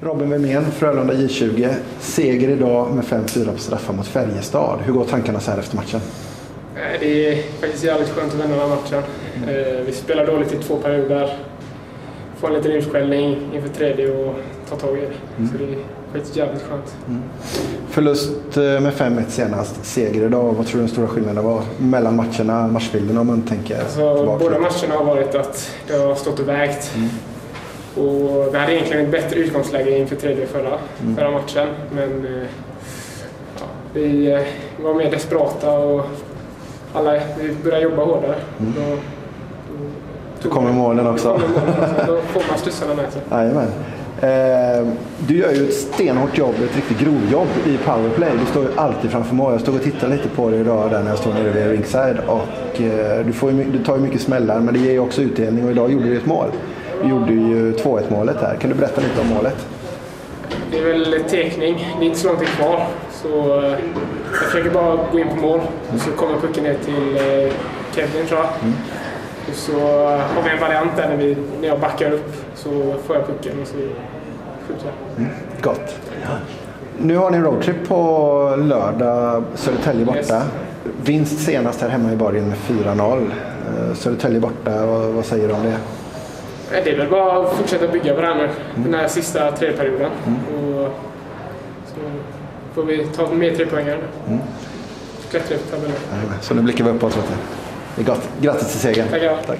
Robin Wemén, Frölunda J20. Seger idag med 5-4 på straffar mot Färjestad. Hur går tankarna så här efter matchen? Det är faktiskt jävligt skönt att vända den här matchen. Eh, vi spelar dåligt i två perioder. Får en liten utskällning inför tredje och tar tag i det. Mm. Så det är faktiskt jävligt skönt. Mm. Förlust eh, med 5-1 senast, seger idag. Vad tror du den stora skillnaden var mellan matcherna, matchbilden om man tänker alltså, Båda matcherna har varit att det har stått och vägt. Mm. Och vi hade egentligen ett bättre utgångsläge inför tredje förra, mm. förra matchen. Men ja, vi var mer desperata och alla, vi började jobba hårdare. Mm. Då, då, då kommer målen också. Då, kommer då får man studsarna med sig. Jajamän. Eh, du gör ju ett stenhårt jobb, ett riktigt grovjobb i powerplay. Du står ju alltid framför mål. Jag stod och tittade lite på dig idag där när jag stod nere vid ringside. Och, eh, du, får ju, du tar ju mycket smällar men det ger ju också utdelning och idag gjorde du ett mål. Gjorde ju 2-1 målet här. Kan du berätta lite om målet? Det är väl tekning. Det är inte så långt kvar. Så eh, jag försöker bara gå in på mål. Och så kommer pucken ner till eh, Kevin tror jag. Mm. Och så har vi en variant där när, vi, när jag backar upp så får jag pucken och så skjuter jag. Mm. Gott. Ja. Nu har ni roadtrip på lördag, Södertälje borta. Yes. Vinst senast här hemma i borgen med 4-0. Eh, Södertälje borta, vad, vad säger du om det? Det är väl bara att fortsätta bygga på det här nu, den här sista tredjeperioden. Mm. Och så får vi ta mer trepoängare nu. Mm. Klättra upp tabellen. Så nu blickar vi uppåt. Det är gott. Grattis till segern. Tackar. Tack.